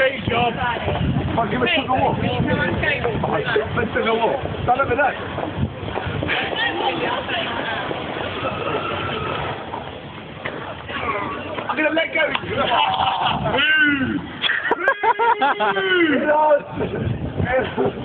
Great job. Come on, give us a walk. Let's take a walk. Stand over there. I'm going to let go. of Yes.